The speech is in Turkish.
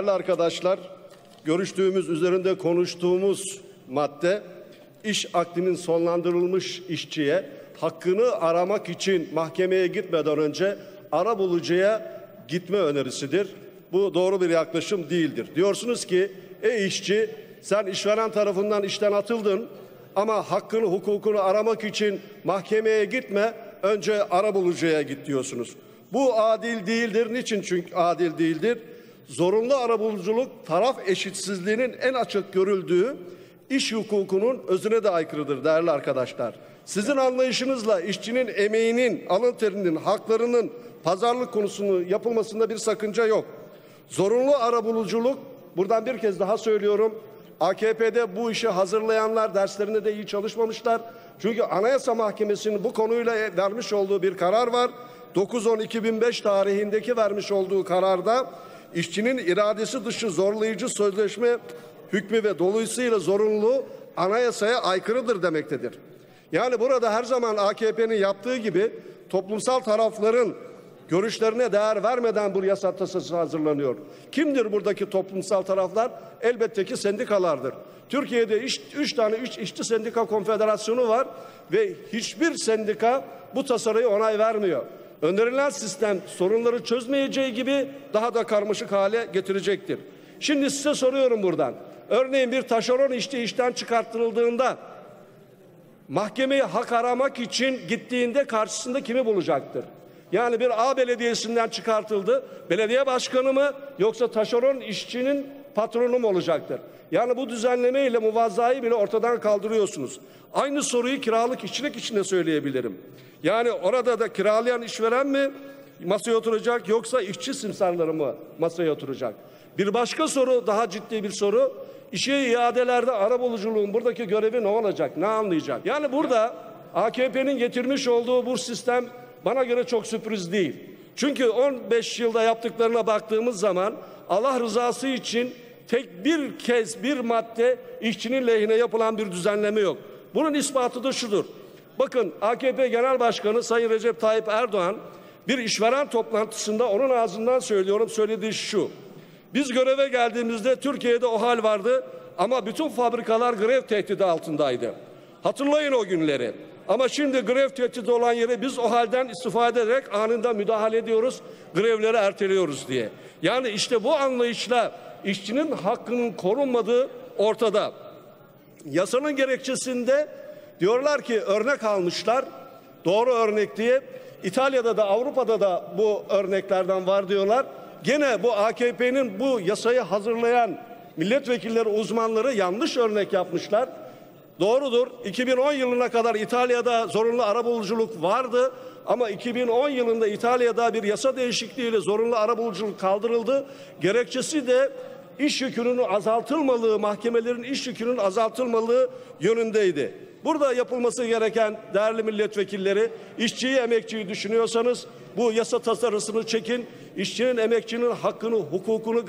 Değerli arkadaşlar, görüştüğümüz üzerinde konuştuğumuz madde iş akdinin sonlandırılmış işçiye hakkını aramak için mahkemeye gitmeden önce ara bulucuya gitme önerisidir. Bu doğru bir yaklaşım değildir. Diyorsunuz ki ey işçi sen işveren tarafından işten atıldın ama hakkını hukukunu aramak için mahkemeye gitme önce ara bulucuya git diyorsunuz. Bu adil değildir. Niçin çünkü adil değildir? Zorunlu arabuluculuk taraf eşitsizliğinin en açık görüldüğü iş hukukunun özüne de aykırıdır değerli arkadaşlar. Sizin anlayışınızla işçinin emeğinin, alın terinin, haklarının pazarlık konusunu yapılmasında bir sakınca yok. Zorunlu arabuluculuk, buradan bir kez daha söylüyorum, AKP'de bu işi hazırlayanlar derslerinde de iyi çalışmamışlar. Çünkü Anayasa Mahkemesi'nin bu konuyla vermiş olduğu bir karar var. 9-10-2005 tarihindeki vermiş olduğu kararda işçinin iradesi dışı zorlayıcı sözleşme hükmü ve dolayısıyla zorunluluğu anayasaya aykırıdır demektedir. Yani burada her zaman AKP'nin yaptığı gibi toplumsal tarafların görüşlerine değer vermeden bu yasa tasası hazırlanıyor. Kimdir buradaki toplumsal taraflar? Elbette ki sendikalardır. Türkiye'de iş, üç tane üç işçi sendika konfederasyonu var ve hiçbir sendika bu tasarıyı onay vermiyor. Önerilen sistem sorunları çözmeyeceği gibi daha da karmaşık hale getirecektir. Şimdi size soruyorum buradan. Örneğin bir taşeron işçi işten çıkarttırıldığında mahkemeye hak aramak için gittiğinde karşısında kimi bulacaktır? Yani bir A belediyesinden çıkartıldı. Belediye başkanı mı yoksa taşeron işçinin patronu mu olacaktır? Yani bu düzenleme muvazzayı bile ortadan kaldırıyorsunuz. Aynı soruyu kiralık işçilik içinde söyleyebilirim. Yani orada da kiralayan işveren mi masaya oturacak yoksa işçi simsarları mı masaya oturacak? Bir başka soru daha ciddi bir soru. İşe iadelerde arabuluculuğun buradaki görevi ne olacak? Ne anlayacak? Yani burada AKP'nin getirmiş olduğu bu sistem bana göre çok sürpriz değil. Çünkü 15 yılda yaptıklarına baktığımız zaman Allah rızası için tek bir kez bir madde işçinin lehine yapılan bir düzenleme yok. Bunun ispatı da şudur. Bakın AKP Genel Başkanı Sayın Recep Tayyip Erdoğan bir işveren toplantısında onun ağzından söylüyorum söylediği şu. Biz göreve geldiğimizde Türkiye'de o hal vardı ama bütün fabrikalar grev tehdidi altındaydı. Hatırlayın o günleri. Ama şimdi grev tehdidi olan yere biz o halden istifade ederek anında müdahale ediyoruz, grevleri erteliyoruz diye. Yani işte bu anlayışla işçinin hakkının korunmadığı ortada. Yasanın gerekçesinde diyorlar ki örnek almışlar. Doğru örnek diye. İtalya'da da Avrupa'da da bu örneklerden var diyorlar. Gene bu AKP'nin bu yasayı hazırlayan milletvekilleri, uzmanları yanlış örnek yapmışlar. Doğrudur. 2010 yılına kadar İtalya'da zorunlu arabuluculuk vardı. Ama 2010 yılında İtalya'da bir yasa değişikliğiyle zorunlu arabuluculuk kaldırıldı. Gerekçesi de iş yükünün azaltılmalığı, mahkemelerin iş yükünün azaltılmalığı yönündeydi. Burada yapılması gereken değerli milletvekilleri, işçiyi, emekçiyi düşünüyorsanız bu yasa tasarısını çekin, işçinin, emekçinin hakkını, hukukunu